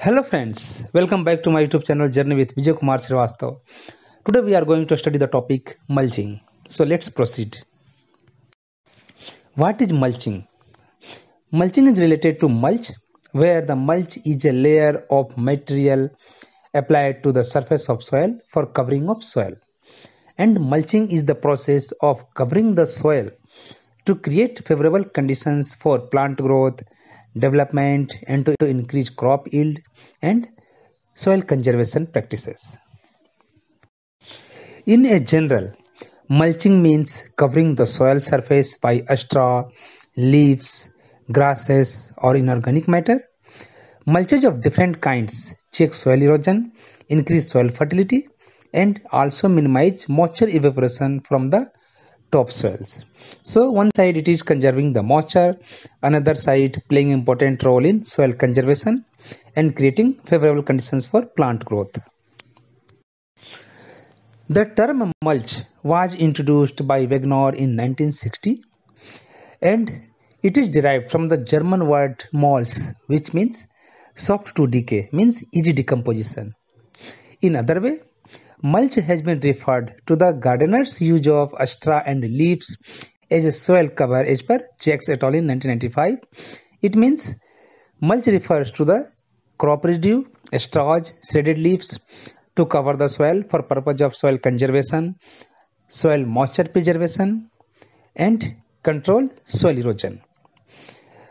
Hello friends, welcome back to my YouTube channel Journey with Vijay Kumar Shrivastav. Today we are going to study the topic mulching. So let's proceed. What is mulching? Mulching is related to mulch where the mulch is a layer of material applied to the surface of soil for covering of soil. And mulching is the process of covering the soil to create favorable conditions for plant growth, development, and to increase crop yield and soil conservation practices. In a general, mulching means covering the soil surface by straw, leaves, grasses, or inorganic matter. Mulches of different kinds check soil erosion, increase soil fertility, and also minimize moisture evaporation from the topsoils. So one side it is conserving the moisture, another side playing important role in soil conservation and creating favorable conditions for plant growth. The term mulch was introduced by Wegener in 1960 and it is derived from the German word molls which means soft to decay means easy decomposition. In other way, mulch has been referred to the gardener's use of straw and leaves as a soil cover as per Jacks et al. in 1995. It means mulch refers to the crop residue, straws, shredded leaves to cover the soil for purpose of soil conservation, soil moisture preservation and control soil erosion.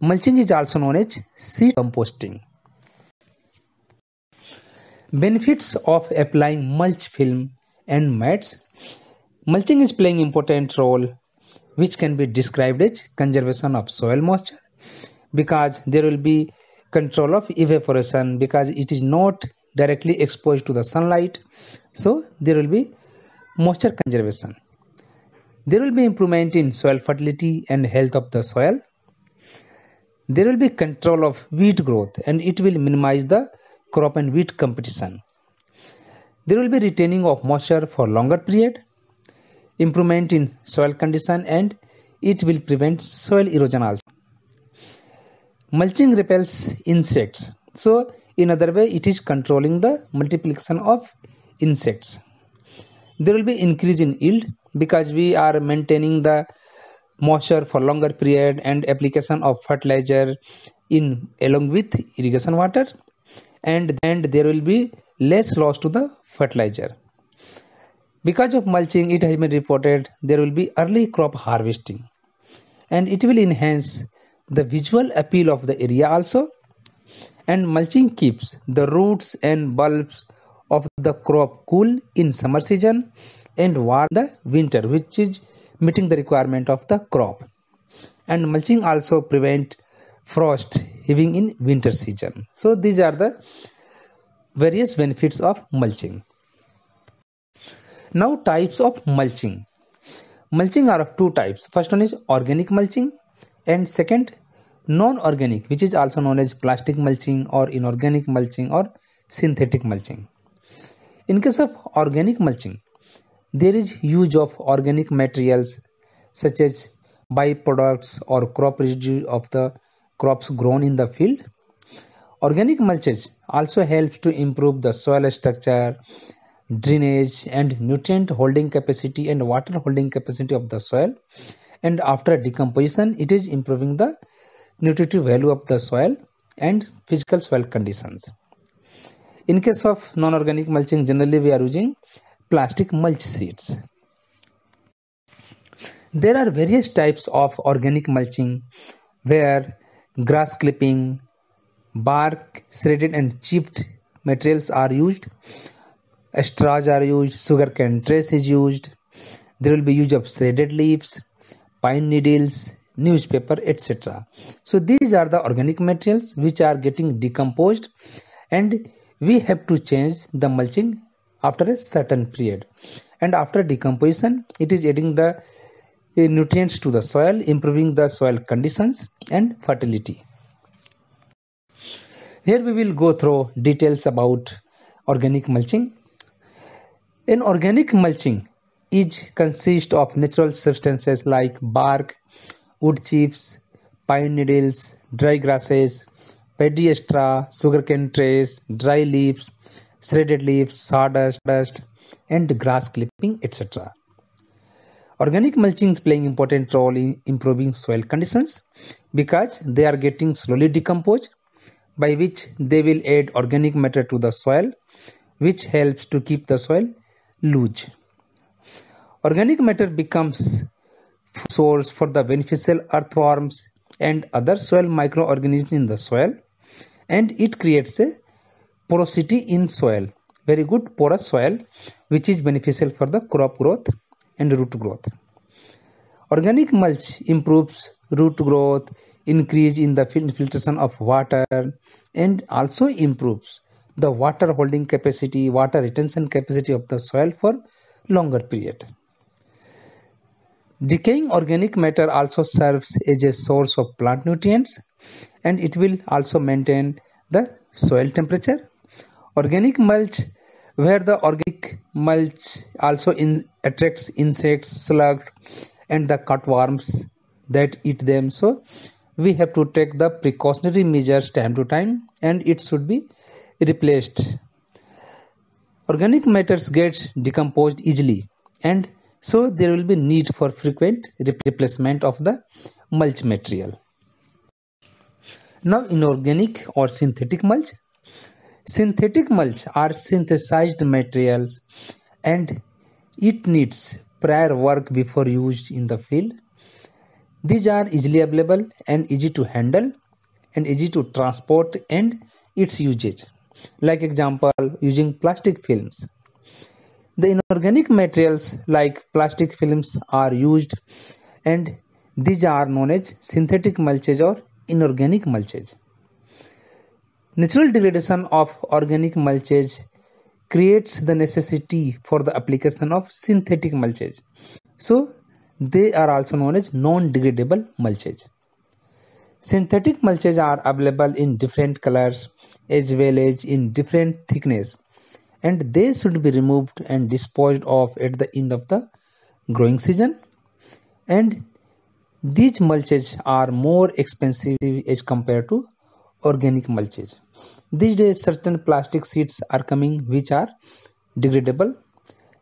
Mulching is also known as sheet composting. Benefits of applying mulch film and mats. Mulching is playing important role which can be described as conservation of soil moisture because there will be control of evaporation because it is not directly exposed to the sunlight. So there will be moisture conservation. There will be improvement in soil fertility and health of the soil. There will be control of weed growth and it will minimize the crop and weed competition. There will be retaining of moisture for longer period, improvement in soil condition and it will prevent soil erosion also. Mulching repels insects. So in other way it is controlling the multiplication of insects. There will be increase in yield because we are maintaining the moisture for longer period and application of fertilizer in along with irrigation water and then there will be less loss to the fertilizer. Because of mulching, it has been reported there will be early crop harvesting and it will enhance the visual appeal of the area also. And mulching keeps the roots and bulbs of the crop cool in summer season and warm the winter, which is meeting the requirement of the crop. And mulching also prevent frost having in winter season. So these are the various benefits of mulching. Now types of mulching. Mulching are of two types. First one is organic mulching and second non-organic which is also known as plastic mulching or inorganic mulching or synthetic mulching. In case of organic mulching, there is use of organic materials such as byproducts or crop residue of the crops grown in the field. Organic mulches also helps to improve the soil structure, drainage and nutrient holding capacity and water holding capacity of the soil and after decomposition it is improving the nutritive value of the soil and physical soil conditions. In case of non-organic mulching generally we are using plastic mulch sheets. There are various types of organic mulching where grass clipping, bark, shredded and chipped materials are used, straws are used, sugarcane trash is used, there will be use of shredded leaves, pine needles, newspaper, etc. So these are the organic materials which are getting decomposed and we have to change the mulching after a certain period. And after decomposition it is adding the nutrients to the soil, improving the soil conditions and fertility. Here we will go through details about organic mulching. In organic mulching is consist of natural substances like bark, wood chips, pine needles, dry grasses, paddy straw, sugarcane trash, dry leaves, shredded leaves, sawdust, dust, and grass clipping, etc. Organic mulching is playing important role in improving soil conditions because they are getting slowly decomposed by which they will add organic matter to the soil which helps to keep the soil loose. Organic matter becomes source for the beneficial earthworms and other soil microorganisms in the soil and it creates a porosity in soil very good porous soil which is beneficial for the crop growth and root growth. Organic mulch improves root growth, increase in the infiltration of water and also improves the water holding capacity, water retention capacity of the soil for longer period. Decaying organic matter also serves as a source of plant nutrients and it will also maintain the soil temperature. Organic mulch where the organic mulch also in, attracts insects, slugs, and the cutworms that eat them. So we have to take the precautionary measures time to time, and it should be replaced. Organic matters get decomposed easily, and so there will be need for frequent replacement of the mulch material. Now inorganic or synthetic mulch Synthetic mulch are synthesized materials and it needs prior work before used in the field. These are easily available and easy to handle and easy to transport and its usage. Like example, using plastic films. The inorganic materials like plastic films are used and these are known as synthetic mulches or inorganic mulches. Natural degradation of organic mulches creates the necessity for the application of synthetic mulches. So they are also known as non-degradable mulches. Synthetic mulches are available in different colors as well as in different thickness and they should be removed and disposed of at the end of the growing season and these mulches are more expensive as compared to organic mulches. These days certain plastic sheets are coming which are degradable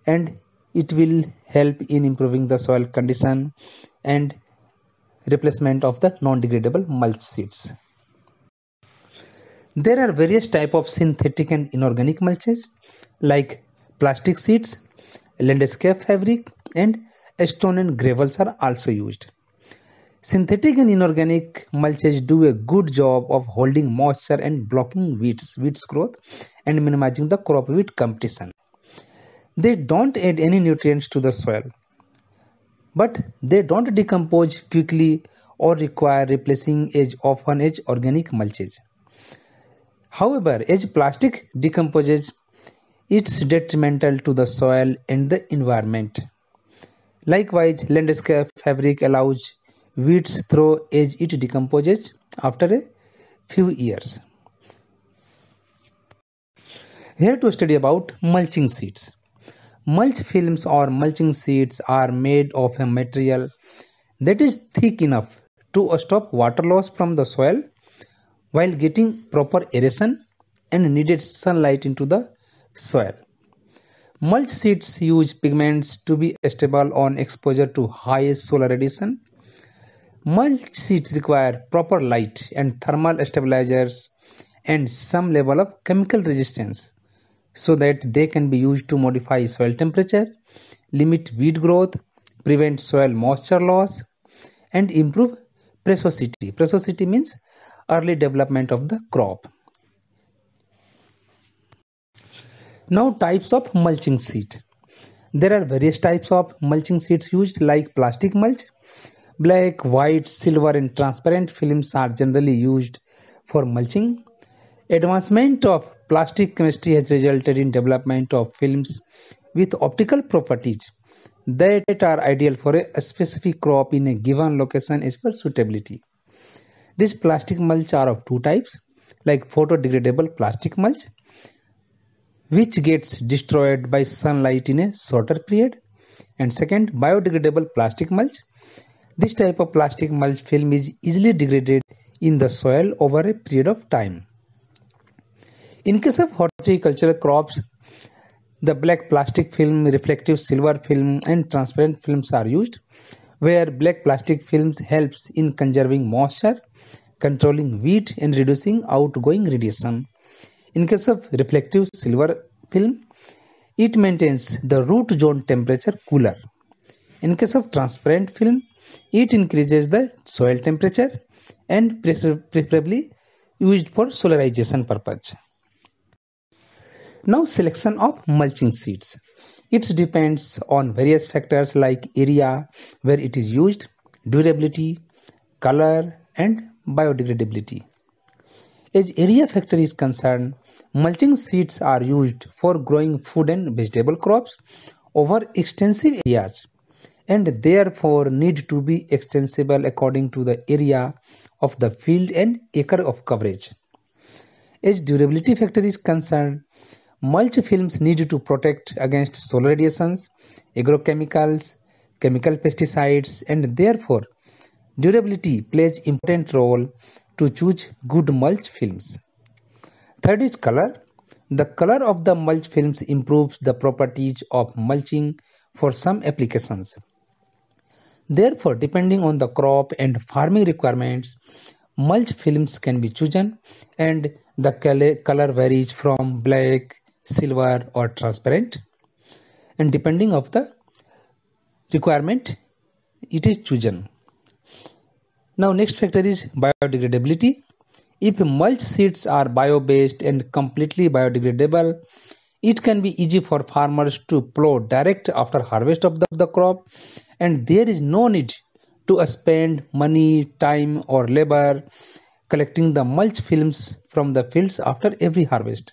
and it will help in improving the soil condition and replacement of the non-degradable mulch sheets there are various type of synthetic and inorganic mulches like plastic sheets landscape fabric and stone and gravels are also used Synthetic and inorganic mulches do a good job of holding moisture and blocking weeds, weeds growth and minimizing the crop weed competition. They don't add any nutrients to the soil, but they don't decompose quickly or require replacing as often as organic mulches. However, as plastic decomposes, it's detrimental to the soil and the environment. Likewise, landscape fabric allows weeds throw as it decomposes after a few years. Here to study about mulching sheets. Mulch films or mulching sheets are made of a material that is thick enough to stop water loss from the soil while getting proper aeration and needed sunlight into the soil. Mulch sheets use pigments to be stable on exposure to high solar radiation Mulch sheets require proper light and thermal stabilizers and some level of chemical resistance so that they can be used to modify soil temperature, limit weed growth, prevent soil moisture loss, and improve precocity. Precocity means early development of the crop. Now types of mulching sheet. There are various types of mulching sheets used like plastic mulch, Black, white, silver and transparent films are generally used for mulching. Advancement of plastic chemistry has resulted in development of films with optical properties that are ideal for a specific crop in a given location as per suitability. These plastic mulch are of two types like photodegradable plastic mulch which gets destroyed by sunlight in a shorter period and second biodegradable plastic mulch this type of plastic mulch film is easily degraded in the soil over a period of time. In case of horticultural crops, the black plastic film, reflective silver film and transparent films are used where black plastic films helps in conserving moisture, controlling weed and reducing outgoing radiation. In case of reflective silver film, it maintains the root zone temperature cooler. In case of transparent film, it increases the soil temperature and preferably used for solarization purpose. Now selection of mulching sheets. It depends on various factors like area where it is used, durability, color and biodegradability. As area factor is concerned, mulching sheets are used for growing food and vegetable crops over extensive areas and therefore need to be extensible according to the area of the field and acre of coverage. As durability factor is concerned, Mulch films need to protect against solar radiations, agrochemicals, chemical pesticides and therefore durability plays important role to choose good mulch films. Third is color. The color of the mulch films improves the properties of mulching for some applications. Therefore, depending on the crop and farming requirements, mulch films can be chosen and the color varies from black, silver or transparent. And depending of the requirement it is chosen. Now next factor is biodegradability. If mulch sheets are bio-based and completely biodegradable it can be easy for farmers to plow direct after harvest of the, the crop and there is no need to spend money time or labor collecting the mulch films from the fields after every harvest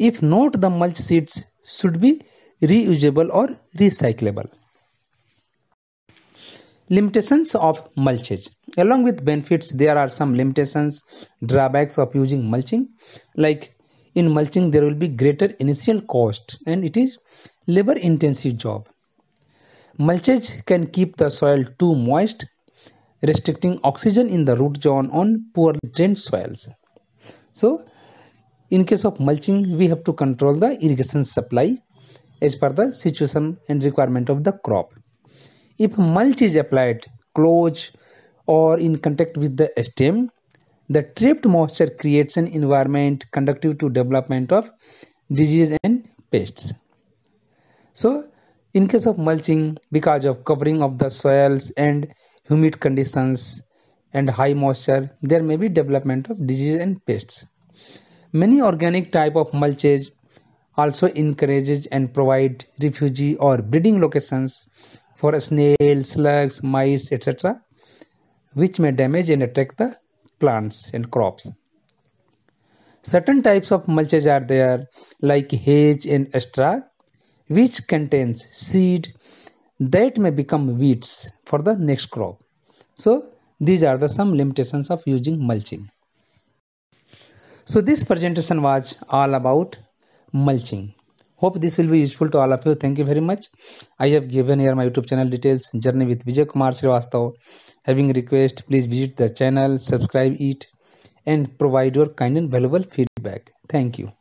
if not, the mulch sheets should be reusable or recyclable. Limitations of mulchage. Along with benefits, there are some limitations, drawbacks of using mulching. Like in mulching, there will be greater initial cost and it is labor intensive job. Mulchage can keep the soil too moist, restricting oxygen in the root zone on poorly drained soils. So in case of mulching, we have to control the irrigation supply as per the situation and requirement of the crop. If mulch is applied close or in contact with the stem, the trapped moisture creates an environment conducive to development of disease and pests. So, in case of mulching, because of covering of the soils and humid conditions and high moisture, there may be development of disease and pests. Many organic type of mulches also encourages and provide refuge or breeding locations for snails, slugs, mice, etc., which may damage and attack the plants and crops. Certain types of mulches are there like hedge and straw which contains seed that may become weeds for the next crop. So these are the some limitations of using mulching. So this presentation was all about mulching. Hope this will be useful to all of you. Thank you very much. I have given here my YouTube channel details. Journey with Vijay Kumar Shrivastav. Having request, please visit the channel, subscribe it, and provide your kind and valuable feedback. Thank you.